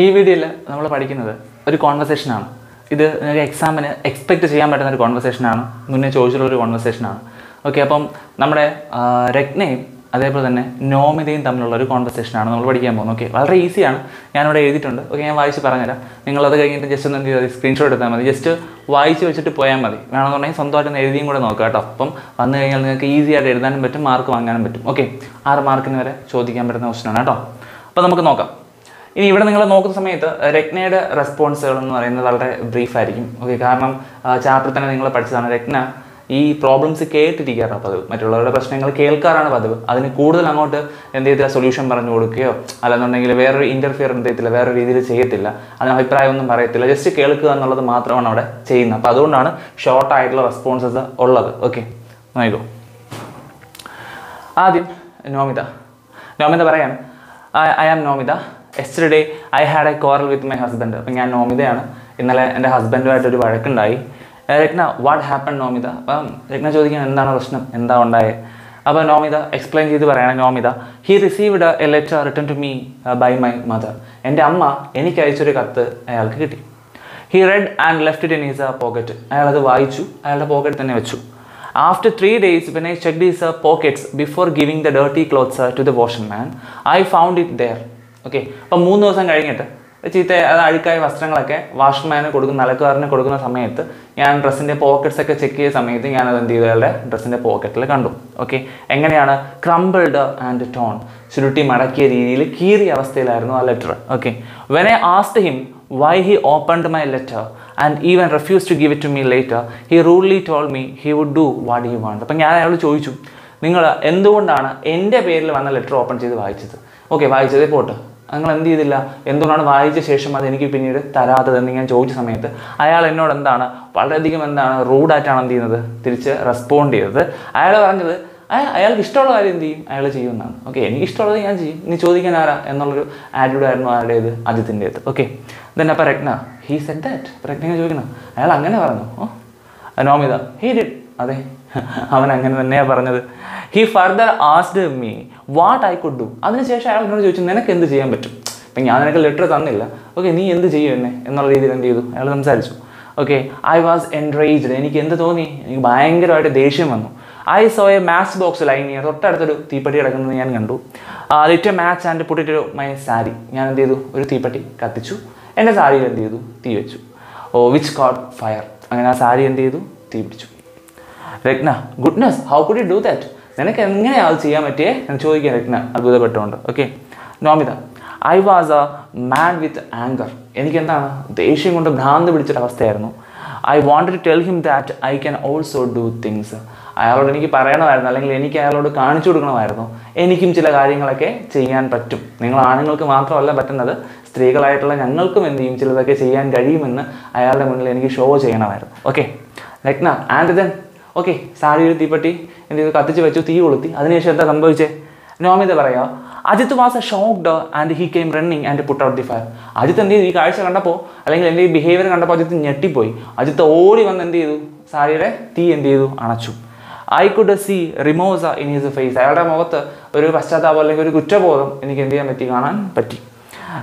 ഈ വീഡിയോയിൽ നമ്മൾ പഠിക്കുന്നത് ഒരു കോൺവെർസേഷനാണ് ഇത് എക്സാമിന് എക്സ്പെക്റ്റ് ചെയ്യാൻ പറ്റുന്ന ഒരു കോൺവെർസേഷനാണ് മുന്നേ ചോദിച്ചിട്ടുള്ള ഒരു കോൺവെർസേഷനാണ് ഓക്കെ അപ്പം നമ്മുടെ രജ്ഞയും അതേപോലെ തന്നെ നോമിതയും തമ്മിലുള്ള ഒരു കോൺവെർസേഷനാണ് നമ്മൾ പഠിക്കാൻ പോകുന്നത്. ഓക്കെ വളരെ ഈസിയാണ് ഞാനിവിടെ എഴുതിയിട്ടുണ്ട്. ഓക്കെ ഞാൻ വായിച്ച് പറഞ്ഞുതരാം. നിങ്ങളത് കഴിഞ്ഞിട്ട് ജസ്റ്റ് ഒന്ന് എന്ത് ചെയ്താൽ സ്ക്രീൻഷോട്ട് എടുത്താൽ മതി. ജസ്റ്റ് വായിച്ച് വെച്ചിട്ട് പോയാൽ മതി. വേണമെന്നുണ്ടെങ്കിൽ സ്വന്തമായിട്ട് എഴുതിയും കൂടെ നോക്കുക കേട്ടോ. അപ്പം വന്നു കഴിഞ്ഞാൽ നിങ്ങൾക്ക് ഈസിയായിട്ട് എഴുതാനും പറ്റും മാർക്ക് വാങ്ങാനും പറ്റും. ഓക്കെ ആറ് മാർക്കിന് വരെ ചോദിക്കാൻ പറ്റുന്ന ക്വസ്റ്റനാണ് കേട്ടോ. അപ്പോൾ നമുക്ക് നോക്കാം. ഇനി ഇവിടെ നിങ്ങൾ നോക്കുന്ന സമയത്ത് രത്നയുടെ റെസ്പോൺസുകൾ എന്ന് പറയുന്നത് വളരെ ബ്രീഫ് ആയിരിക്കും. ഓക്കെ കാരണം ചാപ്റ്റർ തന്നെ നിങ്ങൾ പഠിച്ചതാണ്. രത്ന ഈ പ്രോബ്ലംസ് കേട്ടിരിക്കാറാണ് പതിവ്. മറ്റുള്ളവരുടെ പ്രശ്നങ്ങൾ കേൾക്കാറാണ് പതിവ്. അതിന് കൂടുതൽ അങ്ങോട്ട് എന്ത് ചെയ്തില്ല സൊല്യൂഷൻ പറഞ്ഞു കൊടുക്കുകയോ അല്ലെന്നുണ്ടെങ്കിൽ വേറൊരു ഇന്റർഫിയർ എന്ത് ചെയ്യത്തില്ല വേറെ രീതിയിൽ ചെയ്യത്തില്ല. അതിന് അഭിപ്രായമൊന്നും പറയത്തില്ല. ജസ്റ്റ് കേൾക്കുക എന്നുള്ളത് മാത്രമാണ് അവിടെ ചെയ്യുന്നത്. അപ്പോൾ അതുകൊണ്ടാണ് ഷോർട്ട് ആയിട്ടുള്ള റെസ്പോൺസസ് ഉള്ളത്. ഓക്കെ നോക്കോ. ആദ്യം നോമിത. നോമിത പറയാം I am Nomita yesterday I had a quarrel with my husband അപ്പം ഞാൻ നോമിതയാണ്. ഇന്നലെ എന്റെ ഹസ്ബൻഡുമായിട്ടൊരു വഴക്കുണ്ടായി. Ratna what happen Nomita? അപ്പം രത്ന ചോദിക്കാൻ എന്താണ് പ്രശ്നം? എന്താ ഉണ്ടായത് അപ്പോൾ നോമിത എക്സ്പ്ലെയിൻ ചെയ്ത് പറയണം Nomita he received a letter return to me by my mother എന്റെ അമ്മ എനിക്ക് അയച്ചൊരു കത്ത് അയാൾക്ക് കിട്ടി. He read and left it in his pocket അയാൾ അത് വായിച്ചു അയാളുടെ പോക്കറ്റ് തന്നെ വെച്ചു. After three days I check these pockets before giving the dirty clothes to the washing man I found it there okay അപ്പം മൂന്ന് ദിവസം കഴിഞ്ഞിട്ട് ചീത്ത അത് അഴുക്കായ വസ്ത്രങ്ങളൊക്കെ വാഷ്മാന് കൊടുക്കുന്ന അലക്കുകാരന് കൊടുക്കുന്ന സമയത്ത് ഞാൻ ഡ്രസ്സിന്റെ പോക്കറ്റ്സ് ഒക്കെ ചെക്ക് ചെയ്ത സമയത്ത് ഞാൻ അത് എന്ത് ചെയ്തു? അയാളുടെ ഡ്രസ്സിന്റെ പോക്കറ്റിൽ കണ്ടു. ഓക്കെ എങ്ങനെയാണ്? ക്രംബിൾഡ് ആൻഡ് ടോൺ ചുരുട്ടി മടക്കിയ രീതിയിൽ കീറിയ അവസ്ഥയിലായിരുന്നു ആ letter okay when I asked him why he opened my letter and even refuse to give it to me later he rudely told me he would do what you want അപ്പം ഞാൻ അയാളോട് ചോദിച്ചു നിങ്ങൾ എന്തുകൊണ്ടാണ് എന്റെ പേരിൽ വന്ന ലെറ്റർ ഓപ്പൺ ചെയ്ത് വായിച്ചത്? ഓക്കെ വായിച്ചതേ പോട്ടെ. നിങ്ങൾ എന്ത് ചെയ്തില്ല എന്തുകൊണ്ടാണ് വായിച്ച ശേഷം അത് എനിക്ക് പിന്നീട് തരാത്തതെന്ന് ഞാൻ ചോദിച്ച സമയത്ത് അയാൾ എന്നോട് എന്താണ്? വളരെയധികം എന്താണ് റൂഡായിട്ടാണ് എന്ത് ചെയ്യുന്നത് തിരിച്ച് റെസ്പോണ്ട് ചെയ്തത്. അയാൾ പറഞ്ഞത് അയ- അയാൾക്ക് ഇഷ്ടമുള്ള കാര്യം എന്ത് ചെയ്യും? അയാൾ ചെയ്യുമെന്നാണ്. ഓക്കെ എനിക്ക് ഇഷ്ടമുള്ളത് ഞാൻ ചെയ്യും. നീ ചോദിക്കാൻ ആരാ? എന്നുള്ളൊരു ആറ്റിറ്റ്യൂഡ് ആയിരുന്നു ആരുടേത്? അജിത്തിന്റേത് ഓക്കെ ദെൻ അപ്പം Ratna he said that Prajna ചോദിക്കണം അയാൾ അങ്ങനെ പറഞ്ഞു. ഓ നോമിത ഹീ ഡിഡ് അതെ. അവൻ അങ്ങനെ തന്നെയാണ് പറഞ്ഞത്. He further asked me what I could do അതിനുശേഷം അയാൾ എന്നോട് ചോദിച്ചു നിനക്ക് എന്ത് ചെയ്യാൻ പറ്റും? അപ്പം ഞാൻ നിനക്ക് ലെറ്റർ തന്നില്ല. ഓക്കെ നീ എന്ത് ചെയ്യും എന്നെ? എന്നുള്ള രീതിയിൽ എന്ത് ചെയ്തു? അയാൾ സംസാരിച്ചു. ഓക്കെ ഐ വാസ് എൻറേജ്ഡ് എനിക്ക് എന്ത് തോന്നി? എനിക്ക് ഭയങ്കരമായിട്ട് ദേഷ്യം വന്നു. I saw a match box lying ചെയ്യാൻ തൊട്ടടുത്തൊരു തീപ്പെട്ടി കിടക്കുന്നത് ഞാൻ കണ്ടു. ലിറ്റ് മാച്ച് ആൻഡ് പൊട്ടിട്ടൊരു മൈ സാരി ഞാൻ എന്ത് ചെയ്തു? ഒരു തീപ്പെട്ടി കത്തിച്ചു. എന്റെ സാരിയിൽ എന്ത് ചെയ്തു? തീ വെച്ചു. ഓ വിച്ച് കോഡ് ഫയർ അങ്ങനെ ആ സാരി എന്ത് ചെയ്തു? തീ പിടിച്ചു. Ratna goodness how could you do that നിനക്ക് എങ്ങനെയാണ് അത് ചെയ്യാൻ പറ്റിയേ? എന്ന് ചോദിക്കാം Ratna അത്ഭുതപ്പെട്ടുകൊണ്ട് okay Nomita I was a man with anger എനിക്ക് എന്താണ് ദേഷ്യം കൊണ്ട് ഭ്രാന്ത് പിടിച്ചൊരവസ്ഥയായിരുന്നു. I want to tell him that I can also do things അയാളോട് എനിക്ക് പറയണമായിരുന്നു അല്ലെങ്കിൽ എനിക്ക് അയാളോട് കാണിച്ചു കൊടുക്കണമായിരുന്നു. എനിക്കും ചില കാര്യങ്ങളൊക്കെ ചെയ്യാൻ പറ്റും. നിങ്ങൾ ആണുങ്ങൾക്ക് മാത്രമല്ല പറ്റുന്നത് സ്ത്രീകളായിട്ടുള്ള ഞങ്ങൾക്കും എന്ത് ചെയ്യും? ചിലതൊക്കെ ചെയ്യാൻ കഴിയുമെന്ന് അയാളുടെ മുന്നിൽ എനിക്ക് ഷോ ചെയ്യണമായിരുന്നു. Okay Lakna and then okay sari ഒരു തീപ്പെട്ടി എന്ത് ചെയ്തു കത്തിച്ച് വെച്ചു തീ കൊളുത്തി. അതിനുശേഷം എന്താ സംഭവിച്ചേ? നോമിത പറയാ Ajith was a shocked and he came running and put out the fire Ajith എന്ത് ചെയ്തു? ഈ കാഴ്ച കണ്ടപ്പോൾ അല്ലെങ്കിൽ എന്റെ ഈ ബിഹേവിയർ കണ്ടപ്പോൾ അജിത്ത് ഞെട്ടിപ്പോയി. അജിത്ത് ഓടി വന്ന് എന്ത് ചെയ്തു? സാരിയുടെ തീ എന്ത് ചെയ്തു? അണച്ചു. I could see remorse in his face അയാളുടെ മുഖത്ത് ഒരു പശ്ചാത്താപം അല്ലെങ്കിൽ ഒരു കുറ്റബോധം എനിക്ക് എന്ത് ചെയ്യാൻ പറ്റി? കാണാൻ പറ്റി.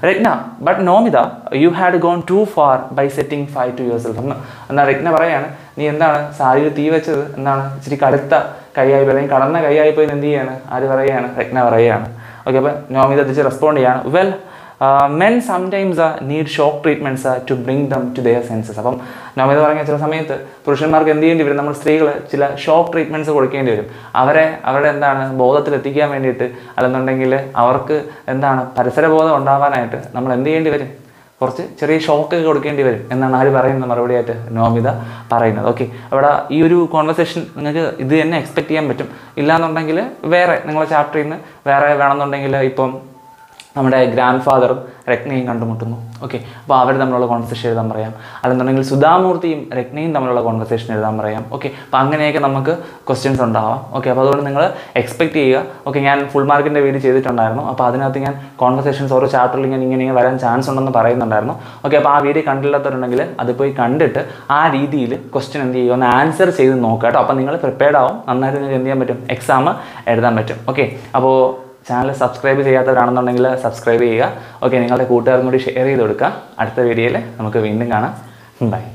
Ratna but Nomita you had gone too far by setting fire to yourself എന്നാൽ രത്ന പറയാണ് നീ എന്താണ് സാരിയിൽ തീ വെച്ചത്? എന്താണ് ഇച്ചിരി കടുത്ത കൈയായി അല്ലെങ്കിൽ കടന്ന കൈയായി പോയി എന്ത് ചെയ്യാണ്? ആര് പറയുകയാണ് രത്ന പറയുകയാണ് ഓക്കെ അപ്പം നോമിത തിരിച്ച് റെസ്പോണ്ട് ചെയ്യാണ് well men sometimes need shock treatments to bring them to their senses അപ്പം നോമിത പറഞ്ഞ ചില സമയത്ത് പുരുഷന്മാർക്ക് എന്ത് ചെയ്യേണ്ടി വരും? നമ്മൾ സ്ത്രീകൾ ചില ഷോക്ക് ട്രീറ്റ്മെന്റ്സ് കൊടുക്കേണ്ടി വരും. അവരെ അവരുടെ എന്താണ് ബോധത്തിൽ എത്തിക്കാൻ വേണ്ടിയിട്ട് അല്ലെന്നുണ്ടെങ്കിൽ അവർക്ക് എന്താണ് പരിസരബോധം ഉണ്ടാവാനായിട്ട് നമ്മൾ എന്ത് ചെയ്യേണ്ടി വരും? കുറച്ച് ചെറിയ ഷോക്ക് കൊടുക്കേണ്ടി വരും എന്നാണ് ആര് പറയുന്നത് മറുപടിയായിട്ട് നോമിത പറയുന്നത്. ഓക്കെ അവിടെ ഈ ഒരു കോൺവെർസേഷൻ നിങ്ങൾക്ക് ഇത് തന്നെ എക്സ്പെക്ട് ചെയ്യാൻ പറ്റും. ഇല്ലാന്നുണ്ടെങ്കിൽ വേറെ നിങ്ങളെ ചാപ്റ്ററിൽ നിന്ന് വേറെ വേണമെന്നുണ്ടെങ്കിൽ ഇപ്പം നമ്മുടെ ഗ്രാൻഡ് ഫാദറും രത്നയും കണ്ടുമുട്ടുന്നു. ഓക്കെ അപ്പോൾ അവർ തമ്മിലുള്ള കോൺവെർസേഷൻ എഴുതാൻ പറയാം. അല്ലെന്നുണ്ടെങ്കിൽ സുധാമൂർത്തിയും രത്നയും തമ്മിലുള്ള കോൺവെർസേഷൻ എഴുതാൻ പറയാം. ഓക്കെ അപ്പോൾ അങ്ങനെയൊക്കെ നമുക്ക് ക്വസ്റ്റ്യൻസ് ഉണ്ടാവാം. ഓക്കെ അപ്പോൾ അതുകൊണ്ട് നിങ്ങൾ എക്സ്പെക്ട് ചെയ്യുക. ഓക്കെ ഞാൻ ഫുൾ മാർക്കിന്റെ വീഡിയോ ചെയ്തിട്ടുണ്ടായിരുന്നു. അപ്പോൾ അതിനകത്ത് ഞാൻ കോൺവെർസേഷൻസ് ഓരോ ചാപ്റ്ററിൽ ഞാൻ ഇങ്ങനെ വരാൻ ചാൻസ് ഉണ്ടെന്ന് പറയുന്നുണ്ടായിരുന്നു. ഓക്കെ അപ്പോൾ ആ വീഡിയോ കണ്ടില്ലാത്തവരുണ്ടെങ്കിൽ അത് പോയി കണ്ടിട്ട് ആ രീതിയിൽ ക്വസ്റ്റ്യൻ എന്ത് ചെയ്യുക? ഒന്ന് ആൻസർ ചെയ്ത് നോക്കുക കേട്ടോ. അപ്പോൾ നിങ്ങൾ പ്രിപ്പയർഡ് ആവും. നന്നായിട്ട് നിങ്ങൾക്ക് എന്ത് ചെയ്യാൻ പറ്റും? എക്സാം എഴുതാൻ പറ്റും. ഓക്കെ അപ്പോൾ ചാനൽ സബ്സ്ക്രൈബ് ചെയ്യാത്തവരാണെന്നുണ്ടെങ്കിൽ സബ്സ്ക്രൈബ് ചെയ്യുക. ഓക്കെ നിങ്ങളുടെ കൂട്ടുകാർക്കും കൂടി ഷെയർ ചെയ്ത് കൊടുക്കുക. അടുത്ത വീഡിയോയിൽ നമുക്ക് വീണ്ടും കാണാം. ബൈ